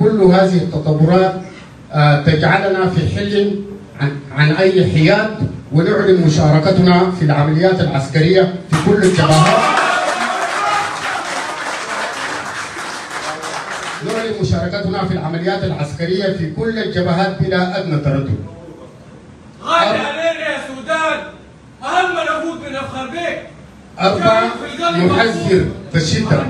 كل هذه التطورات آه، تجعلنا في حل عن, عن أي حياد ونعلن مشاركتنا في العمليات العسكرية في كل الجبهات. نعلن مشاركتنا في العمليات العسكرية في كل الجبهات بلا أدنى تردد. غالي علينا يا سودان أهم نفوت بنفخر بك. أربعة نحذر بشدة